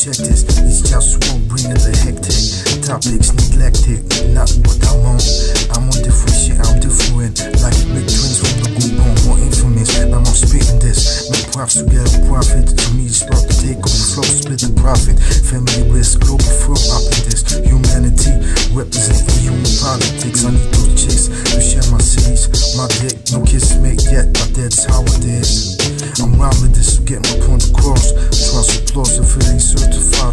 check this. It's just what bringing the hectic. Topics neglected, not what I'm on. I'm on different shit, I'm different. Like big trends from the group on more infamous. I'm on spitting this. My props to get a profit. To me, it's about to take over flow, split the profit. Family risk, global flow up in this. Humanity representing human politics. I need those chicks to share my cities. My dick, no kiss make yet, but that's how it is. I'm rhyming this to get my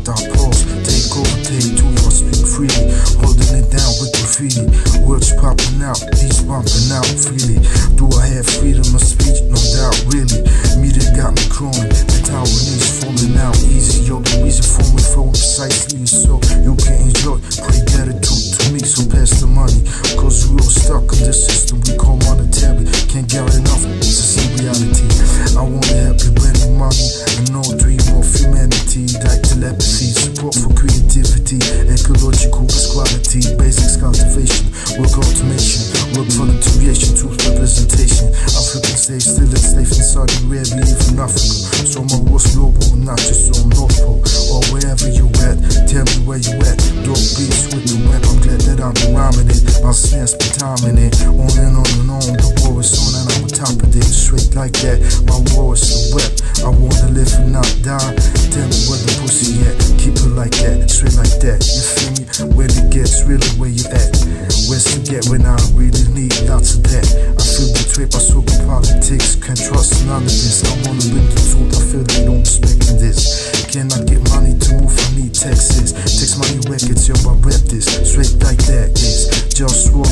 I pause. Take over, take two, I speak freely. Holding it down with graffiti. Words popping out, beats bumping out freely. Volunteeration, truth representation. African stage still enslaved in Saudi Arabia, even Africa. So my war's global, not just on North Pole or wherever you at. Tell me where you at. Dope beats with the web. I'm glad that been rhyming it. My snares been timing it. On and on and on. The war is on and I'm on top of it. Straight like that. My war is the. I wanna live and not die. Tell me where the pussy at. Keep it like that. Straight like that. You feel me? When it gets really where you at. Where's to get when I really of that. I feel betrayed by so politics. Can't trust none of this. I wanna bring the truth. I feel they don't respect this. Can I get money to move? from me, Texas. Takes money records, yo, I rep this. Straight like that is just war